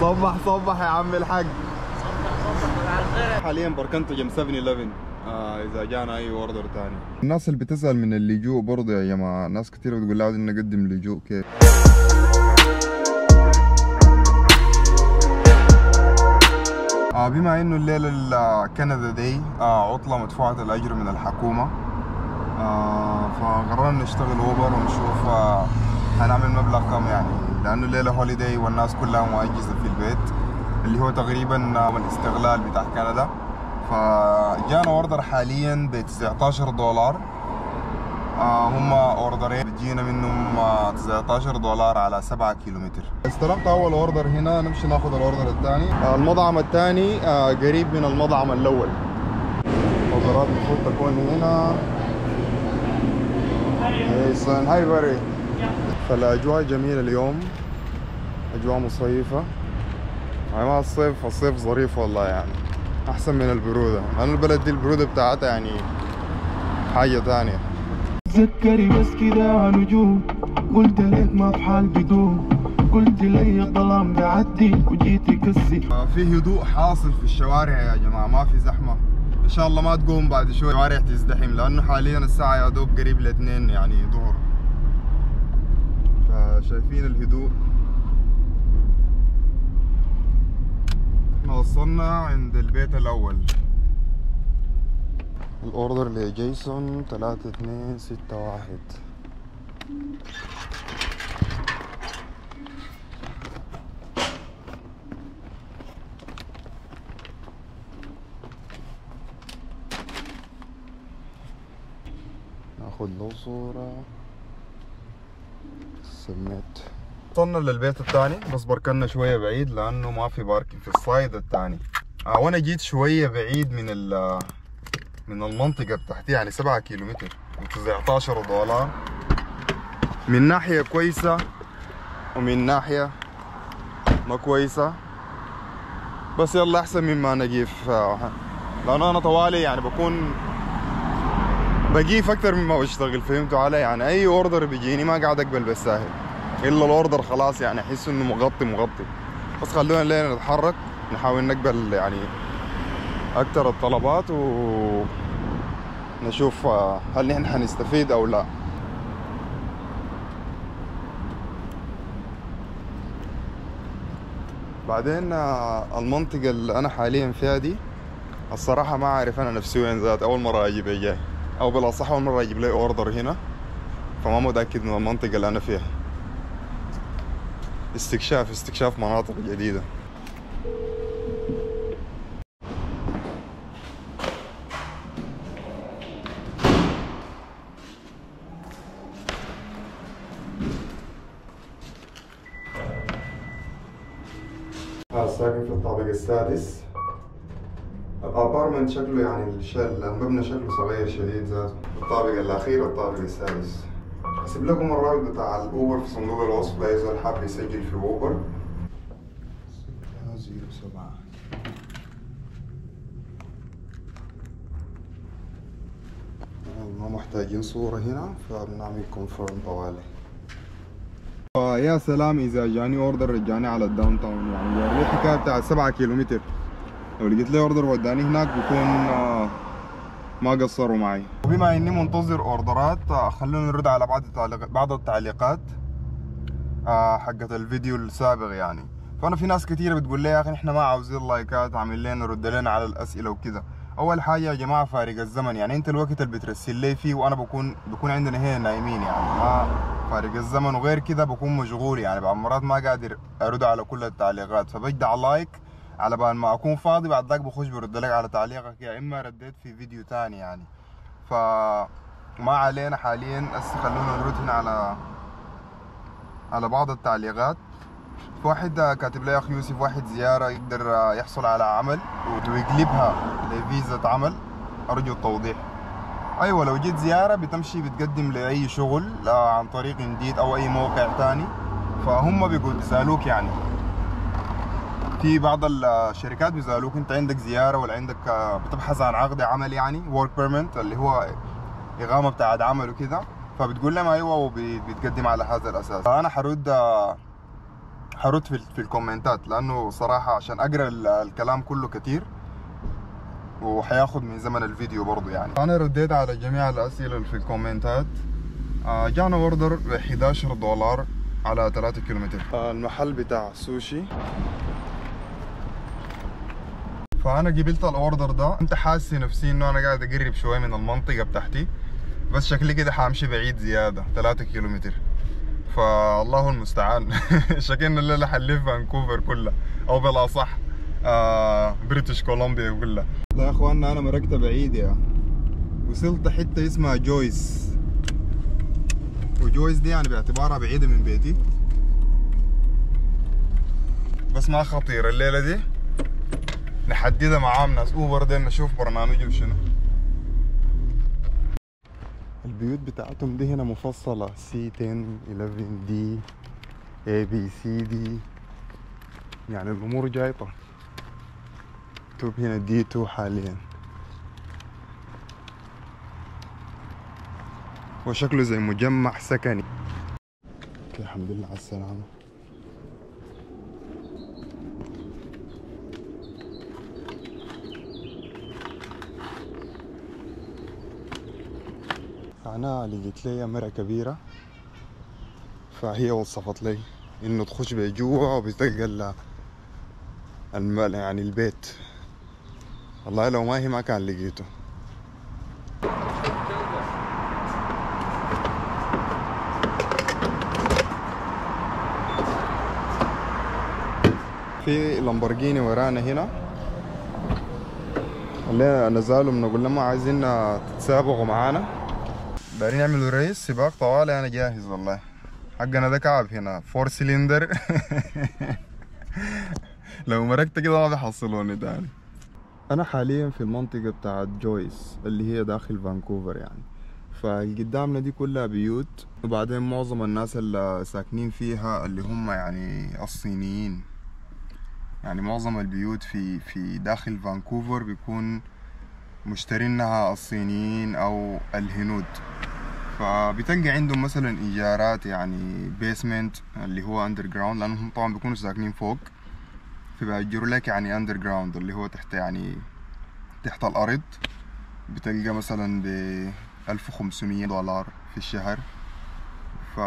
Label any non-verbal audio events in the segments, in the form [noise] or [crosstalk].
صبح صبح يا عم الحاج حاليا بركنت جنب 7 11 آه إذا جانا أي order تاني. الناس اللي بتسأل من اللجوء برضه يا جماعة ناس كثير بتقول عاوزين نقدم لجوء كيف. آه بما إنه الليلة الكندا دي آه عطلة مدفوعة الأجر من الحكومة آه فقررنا نشتغل أوبر ونشوف آه هنعمل مبلغ كم يعني. لأنه الليلة holiday والناس كلها مؤجزة في البيت اللي هو تقريبا آه، الاستغلال بتاع كندا. فجانا order حاليا ب 19 دولار. آه هم order ين بتجينا منهم آه 19 دولار على 7 كيلومتر. استلمت أول order هنا نمشي ناخذ ال order الثاني. آه المطعم الثاني آه قريب من المطعم الأول. order ات المفروض تكون هنا. Hey son. فالأجواء جميلة اليوم. أجواء مصيفة. ما الصيف الصيف ظريف والله يعني. أحسن من البرودة. لأن البلد دي البرودة بتاعتها يعني حاجة ثانية تذكري بس كده نجوم قلت لك ما في حال بدون قلت لي الظلام بيعدي وجيتي كسي آه، في هدوء حاصل في الشوارع يا جماعة. ما في زحمة. إن شاء الله ما تقوم بعد شوي الشوارع تزدحم. لأنه حاليا الساعة يا دوب قريب لاثنين يعني ظهر. فشايفين الهدوء. إحنا وصلنا عند البيت الأول. الأوردر لجيسون 3 2 6 1 ناخد له صورة. سميت. وصلنا للبيت الثاني بس بركنا شوية بعيد لأنه ما في باركنج في الصايد الثاني آه وأنا جيت شوية بعيد من ال من المنطقة بتاعتي يعني سبعة كيلومتر و19 دولار. من ناحية كويسة ومن ناحية ما كويسة. بس يلا أحسن مما نجيف آه، لأنه أنا طوالي يعني بكون بـ give أكتر مما بشتغل فهمتوا علي؟ يعني أي order بيجيني ما قاعد أقبل بالساهل إلا ال order خلاص يعني أحس إنه مغطي مغطي. بس خلونا الليلة نتحرك نحاول نقبل يعني أكتر الطلبات و نشوف آه، هل نحن حنستفيد أو لا. بعدين آه، المنطقة اللي أنا حاليا فيها دي الصراحة ما أعرف أنا نفسي وين ذات أول مرة أجيب جاي أو بالاصح أول مرة أجيب لي اوردر هنا. فما متأكد من المنطقة اللي أنا فيها. استكشاف استكشاف مناطق جديدة ساكن في الطابق السادس شكله يعني الشل المبنى شكله صغير شديد ذاته. الطابق الأخير الطابق السادس. هسيب لكم الرابط بتاع الأوبر في صندوق الوصف لاي اللي حاب يسجل في أوبر. 607 ما محتاجين صورة هنا فبنعمل كونفيرم طوالي. يا سلام إذا جاني order رجعني على ال downtown يعني الحكاية بتاعت 7 كيلومتر. لو لقيت لي order وداني هناك بكون آه، ما قصروا معي. وبما إني منتظر اوردرات آه، خلونا نرد على بعض التعليق بعض التعليقات آه، حقت الفيديو السابق يعني. فأنا في ناس كثيره بتقول لي يا أخي إحنا ما عاوزين لايكات عامل لنا رد لنا على الأسئلة وكذا. أول حاجة يا جماعة فارق الزمن. يعني أنت الوقت اللي بترسل لي فيه وأنا بكون بكون عندنا هنا نايمين يعني. ما فارق الزمن. وغير كذا بكون مشغول يعني. بعض المرات ما قادر أرد على كل التعليقات. فبجدع لايك على بال ما أكون فاضي بعد ذاك بخش برد لك على تعليقك يا إما رديت في فيديو تاني يعني. ف ما علينا حاليا هسه خلونا نرد هنا على على بعض التعليقات. واحد كاتب لي اخ يوسف واحد زيارة يقدر يحصل على عمل ويقلبها لفيزا عمل أرجو التوضيح. أيوه لو جيت زيارة بتمشي بتقدم لأي شغل آه، عن طريق Indeed أو أي موقع تاني فهم بيقول بيسالوك يعني. في بعض الشركات بيسالوك انت عندك زيارة ولا عندك آه، بتبحث عن عقد عمل يعني work permit اللي هو إقامة بتاعت عمل وكذا فبتقول لهم أيوه وبتقدم على هذا الأساس. فأنا حرد آه، حرد في, في الكومنتات لأنه صراحة عشان أقرأ ال- الكلام كله كتير وحياخد من زمن الفيديو برضو يعني. أنا رديت على جميع الأسئلة اللي في الكومنتات. آه، جانا order ب 11 دولار على 3 كيلومتر. المحل بتاع سوشي. فأنا قبلت ال order ده انت حاسس نفسي إنه أنا قاعد أقرب شوي من المنطقة بتاعتي بس شكلي كده حامشي بعيد زيادة 3 كيلومتر. فالله المستعان. [laughs] شكلنا الليلة حنلف فانكوفر كلها أو بالأصح آه بريتش كولومبيا كلها لا يا إخواننا أنا مرقت بعيد يا. وصلت حتة اسمها جويس. وجويس دي يعني باعتبارها بعيدة من بيتي. بس ما خطير الليلة دي نحددها معاهم ناس. اوبر دي نشوف برنامجهم شنو البيوت بتاعتهم دي هنا مفصلة. سي 10 11 دي اي بي سي دي يعني الأمور جايطة. مكتوب هنا دي 2 حاليا. وشكله زي مجمع سكني. الحمد لله على السلامة. أنا لقيت لي مرة كبيرة فهي وصفت لي إنه تخش بجوا وبتلقى ال- الم- يعني البيت. والله لو ما هي ما كان لقيته. في لامبورجيني ورانا هنا. خلينا نسألهم نقول لهم عايزين تتسابقوا معانا. دايرين يعملوا race سباق طوالي أنا جاهز والله. حقنا ده كعب هنا four cylinder [laughs] لو مرقت كده ما بيحصلوني تاني أنا حاليا في المنطقة بتاعت جويس اللي هي داخل فانكوفر يعني. فاللي قدامنا دي كلها بيوت وبعدين معظم الناس اللي ساكنين فيها اللي هم يعني الصينيين. يعني معظم البيوت في في داخل فانكوفر بيكون مشترينها الصينيين أو الهنود. فبتلقى عندهم مثلا إيجارات يعني basement اللي هو underground لأنهم طبعا بيكونوا ساكنين فوق. فبيأجروا لك يعني underground اللي هو تحت يعني تحت الأرض. بتلقى مثلا ب 1500 دولار في الشهر. ف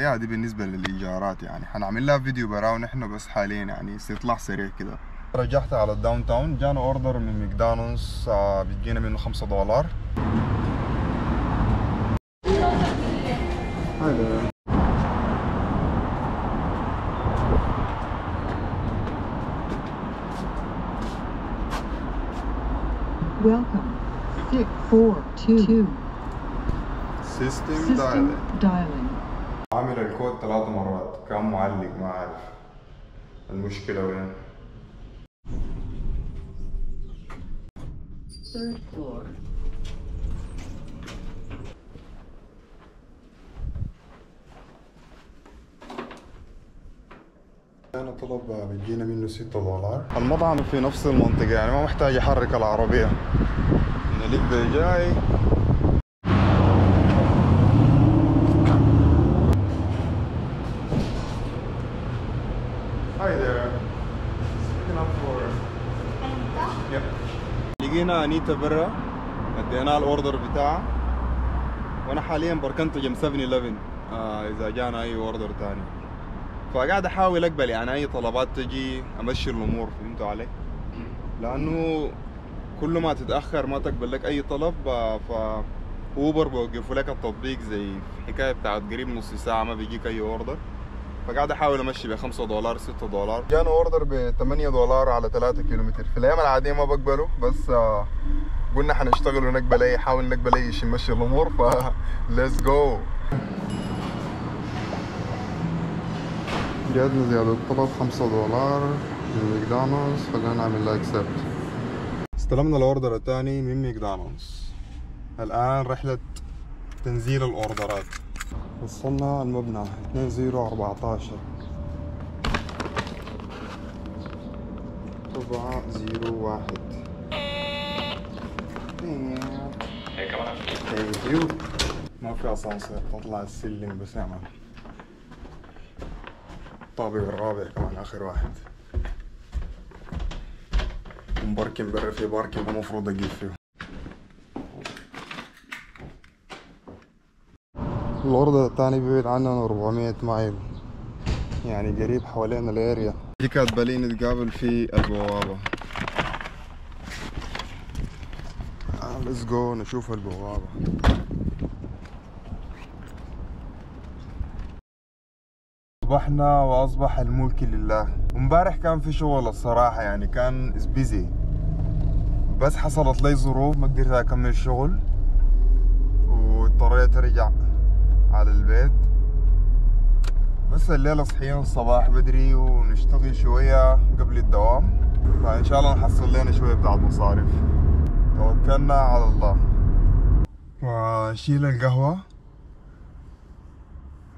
يا دي بالنسبة للإيجارات يعني. حنعمل لها فيديو براو نحن بس حاليا يعني استطلاع سريع كده. رجعت على ال downtown جانا order من ماكدونالدز آه، بيجينا منه خمسة دولار هذا Welcome. Two. سيستم system دايل dialing. عامل الكود ثلاث مرات. كان معلق ما عارف المشكلة وين؟ Third floor. أنا طلب بيجينا منه ستة دولار. المطعم في نفس المنطقة يعني ما محتاج يحرك العربية. نلف جاي Hi there. Picking up for Yep. لقينا انيتا برا اديناها الأوردر بتاعها وأنا حاليا بركنت جنب 7 11 آه إذا جانا أي أوردر تاني فقاعد أحاول أقبل يعني أي طلبات تجي أمشي الأمور فهمتوا علي؟ لأنه كل ما تتأخر ما تقبل لك أي طلب آه، ف اوبر بيوقفوا لك التطبيق زي حكاية بتاعت قريب نص ساعة ما بيجيك أي order فقاعد أحاول أمشي ب 5 دولار 6 دولار. جانا order ب 8 دولار على 3 كيلومتر. في الأيام العادية ما بقبله بس آه، قلنا حنشتغل ونقبل أي حاول نقبل أي شيء نمشي الأمور ف let's go جاتنا زيادة طلب 5 دولار من ماكدونالدز خلينا نعمل له accept استلمنا ال order الثاني من ماكدونالدز. الآن رحلة تنزيل الأوردرات. وصلنا المبنى. 2014 طبعة zero Thank you. ما في أسانسير تطلع السلم بس يا الطابق الرابع كمان آخر واحد. ومبركن برا في باركن المفروض أجيب فيه الأرض الثاني بعيد عننا 400 مايل. يعني قريب حوالين الأريا. دي كانت بالي نتقابل في البوابة. let's go نشوف البوابة. أصبحنا وأصبح الملك لله. امبارح كان في شغل الصراحة يعني كان busy بس حصلت لي ظروف ما قدرت أكمل شغل. واضطريت أرجع على البيت. بس الليلة صحينا الصباح بدري ونشتغل شوية قبل الدوام. فإن شاء الله نحصل لنا شوية بتاعت مصاريف. توكلنا على الله. وشيل القهوة.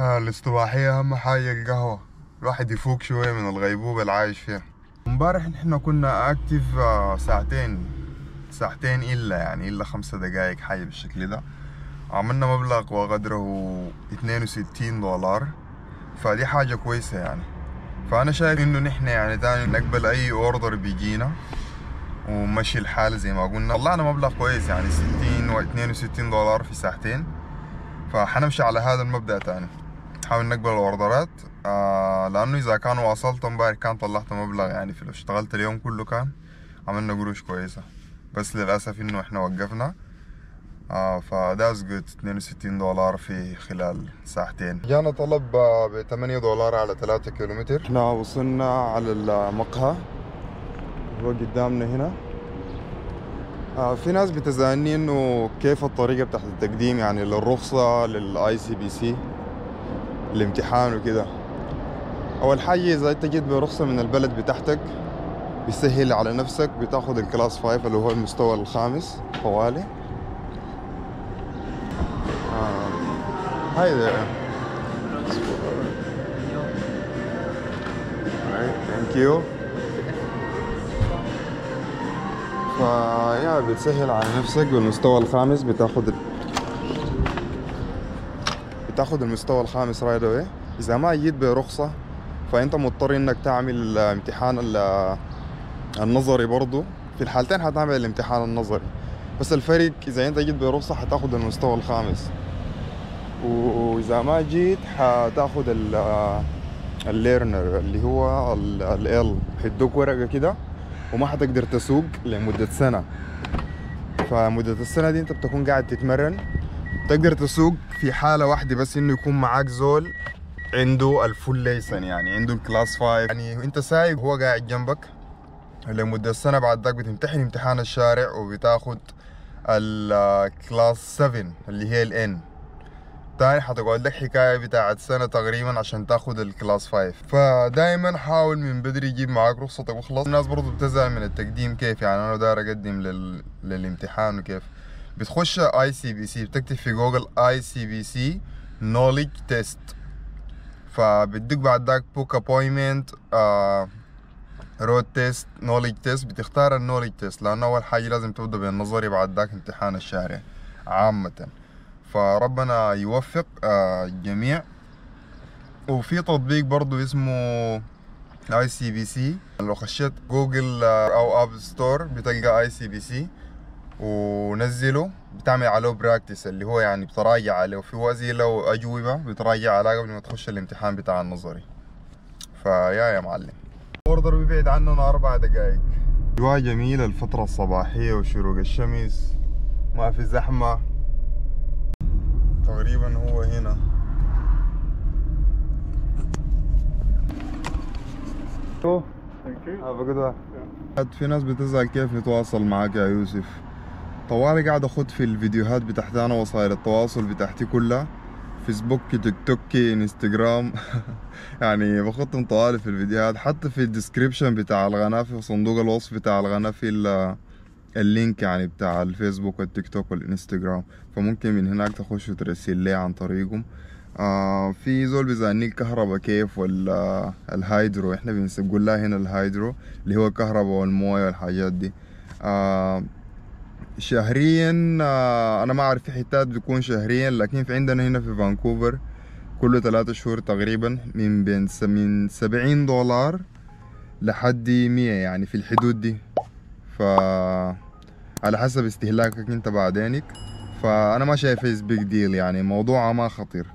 آه الاستباحية أهم حاجة القهوة. الواحد يفوق شوية من الغيبوبة اللي عايش فيها. امبارح نحن كنا اكتف آه ساعتين ساعتين إلا يعني إلا خمسة دقايق حاجة بالشكل ده. عملنا مبلغ وقدره 62 دولار. فدي حاجة كويسة يعني. فأنا شايف إنه نحن يعني تاني نقبل أي أوردر بيجينا ومشي الحال زي ما قلنا. طلعنا مبلغ كويس يعني 60 و 62 دولار في ساعتين. فحنمشي على هذا المبدأ تاني. نحاول نقبل الأوردرات. آه لأنه إذا كان واصلت امبارح كان طلعت مبلغ يعني في اشتغلت اليوم كله كان عملنا قروش كويسة. بس للأسف إنه إحنا وقفنا. آه فداز جود 62 دولار في خلال ساعتين. جانا طلب ب 8 دولار على 3 كيلومتر. إحنا وصلنا على المقهى. هو قدامنا هنا. آه في ناس بتسألني إنه كيف الطريقة بتاعت التقديم يعني للرخصة لل ICBC الامتحان وكده أول حاجة إذا أنت جيت برخصة من البلد بتاعتك بيسهل على نفسك بتاخد ال class 5 اللي هو المستوى الخامس طوالي Hi there. Alright, thank you. فيا بتسهل على نفسك بالمستوى الخامس بتاخد ال... بتاخد المستوى الخامس رايد away إذا ما جيت برخصة فأنت مضطر إنك تعمل امتحان ال- النظري برضو. في الحالتين حتعمل الامتحان النظري. بس الفرق إذا أنت جيت برخصة حتاخد المستوى الخامس. وإذا ما جيت حتاخد ال ال learner اللي هو ال حيدوك ورقة كده. وما حتقدر تسوق لمدة سنة. فمدة السنة دي أنت بتكون قاعد تتمرن. تقدر تسوق في حالة واحدة بس إنه يكون معاك زول عنده ال full license يعني عنده ال class 5 يعني أنت سايق هو قاعد جنبك. لمدة سنة بعد ذاك بتمتحن امتحان الشارع وبتاخد ال class 7 اللي هي ال N تاني حتقعد لك حكاية بتاعت سنة تقريبا عشان تاخد ال class 5 فدايما حاول من بدري تجيب معاك رخصتك وخلاص. الناس برضو بتزعل من التقديم كيف يعني؟ أنا داير أقدم لل... للامتحان وكيف؟ بتخش ICBC بتكتب في جوجل ICBC knowledge test فبديك بعد ذاك book appointment road test knowledge test بتختار ال knowledge test لأنه أول حاجة لازم تبدأ بالنظري بعد ذاك امتحان الشارع عامة. فربنا يوفق آه، الجميع وفي تطبيق برضو اسمه ICBC لو خشيت جوجل آه، أو App Store بتلقى ICBC ونزله بتعمل عليه practice اللي هو يعني بتراجع عليه وفي اسئله واجوبه بتراجع عليها قبل ما تخش الامتحان بتاع النظري. فيا يا معلم. order بيبعد عننا أربع دقائق أجواء جميلة الفترة الصباحية وشروق الشمس ما في زحمة. تقريبا هو هنا. كده في ناس بتسأل كيف نتواصل معك يا يوسف؟ طوالي قاعد اخد في الفيديوهات بتاعتي أنا وسائل التواصل بتاعتي كلها. فيسبوك تيك توك انستغرام يعني بخطهم طوالي في الفيديوهات. حتى في ال description بتاع القناة في صندوق الوصف بتاع القناة في ال- ال link يعني بتاع الفيسبوك والتيك توك والإنستغرام. فممكن من هناك تخش وترسل لي عن طريقهم. آه في زول بيسألني الكهرباء كيف ولا ال hydro. إحنا بنقول لها هنا ال hydro اللي هو الكهرباء والموية والحاجات دي. آه شهريا آه أنا ما أعرف في حتات بيكون شهريا لكن في عندنا هنا في فانكوفر كل ثلاثة شهور تقريبا من بين من سبعين دولار لحد مية يعني في الحدود دي. ف على حسب استهلاكك أنت بعدينك فأنا ما شايف بيج ديل يعني موضوعها ما خطير.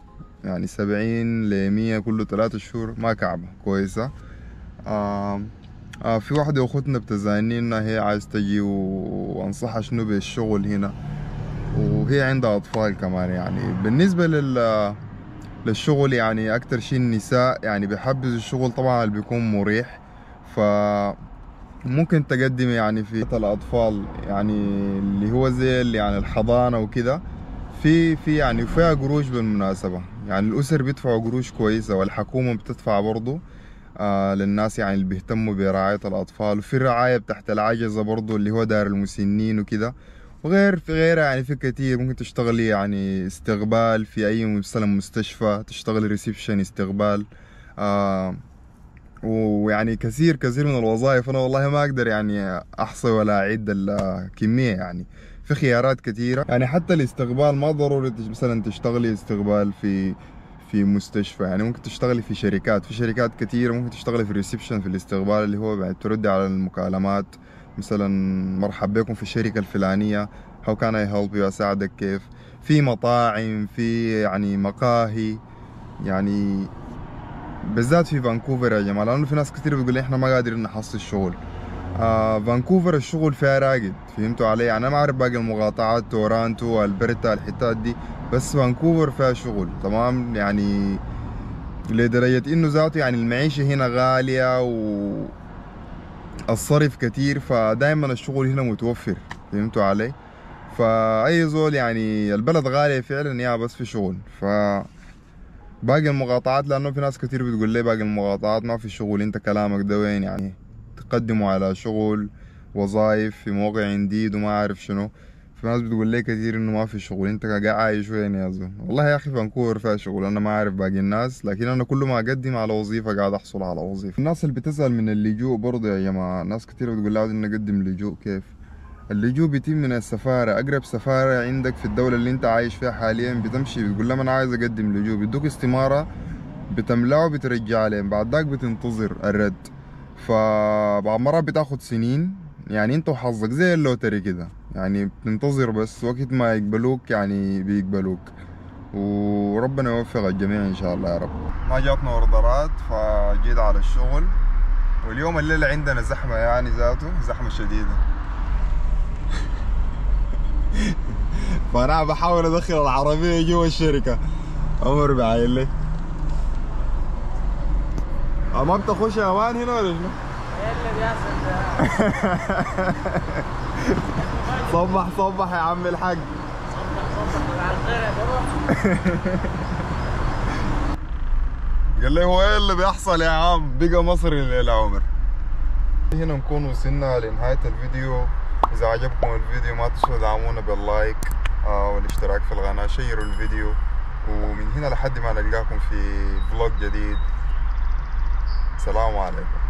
يعني سبعين لمية كل ثلاثة شهور ما كعبة كويسة. آه في واحدة أختنا بتزاني إنها هي عايز تجي وأنصحها شنو بالشغل هنا. وهي عندها أطفال كمان يعني. بالنسبة لل للشغل يعني أكتر شيء النساء يعني بيحبذوا الشغل طبعا اللي بيكون مريح. ف ممكن تقدم يعني في الأطفال يعني اللي هو زي اللي يعني الحضانة وكده. في في يعني فيها قروش بالمناسبة. يعني الأسر بيدفعوا قروش كويسة والحكومة بتدفع برضو. آه للناس يعني اللي بيهتموا برعاية الأطفال. وفي رعاية تحت العجزة برضو اللي هو دار المسنين وكده. وغير في غيرها يعني في كتير. ممكن تشتغلي يعني استقبال في أي مثلا مستشفى تشتغلي reception استقبال. آه ويعني كثير كثير من الوظائف. أنا والله ما أقدر يعني أحصي ولا أعد الكمية يعني. في خيارات كثيرة. يعني حتى الاستقبال ما ضروري. مثلا تشتغلي استقبال في في مستشفى يعني ممكن تشتغلي في شركات في شركات كثيرة ممكن تشتغلي في ال reception في الاستقبال اللي هو بعد تردي على المكالمات مثلا مرحب بكم في الشركة الفلانية how can I help you أساعدك كيف؟ في مطاعم في يعني مقاهي يعني بالذات في فانكوفر يا جماعة لأنه في ناس كثير بيقول لي إحنا ما قادرين نحصل شغل. آه فانكوفر الشغل فيها راقد. فهمتوا علي؟ يعني أنا ما أعرف باقي المقاطعات تورانتو ألبرتا الحتات دي بس فانكوفر فيها شغل. تمام؟ يعني لدرجة إنه ذاته يعني المعيشة هنا غالية و الصرف كتير فدايما الشغل هنا متوفر. فهمتوا علي؟ فأي زول يعني البلد غالية فعلا يا بس في شغل. ف باقي المقاطعات لأنه في ناس كتير بتقول لي باقي المقاطعات ما في شغل. أنت كلامك ده وين يعني؟ تقدموا على شغل وظائف في موقع انديد وما عارف شنو. في ناس بتقول لي كتير إنه ما في شغل أنت قاعد عايش وين يا زول والله يا أخي فانكوفر فيها شغل أنا ما عارف باقي الناس لكن أنا كل ما أقدم على وظيفة قاعد أحصل على وظيفة. الناس اللي بتسأل من اللجوء برضه يا جماعة ناس كتير بتقول لازم نقدم لجوء كيف؟ اللجوء بيتم من السفارة أقرب سفارة عندك في الدولة اللي أنت عايش فيها حاليا بتمشي بتقول لهم أنا عايز أقدم لجوء بيدوك استمارة بتملأه وبترجع عليهم بعد ذاك بتنتظر الرد. فبعض مرات بتاخد سنين. يعني انت وحظك زي اللوتري كده. يعني بتنتظر بس وقت ما يقبلوك يعني بيقبلوك. وربنا يوفق الجميع إن شاء الله يا رب. ما جاتنا أوردرات فجيت على الشغل. واليوم الليلة عندنا زحمة يعني ذاته زحمة شديدة. [laughs] فأنا بحاول أدخل العربية جوا الشركة. عمر آه، ما بتخش يا مان هنا ولا شنو؟ [laughs] صبح صبح يا عم الحاج. [laughs] قال لي هو إيه اللي بيحصل يا عم؟ بقى مصري عمر. هنا نكون وصلنا لنهاية الفيديو. إذا عجبكم الفيديو ما تنسوا تدعمونا بال like آه والاشتراك في القناة. شيروا الفيديو. ومن هنا لحد ما نلقاكم في vlog جديد. السلام عليكم.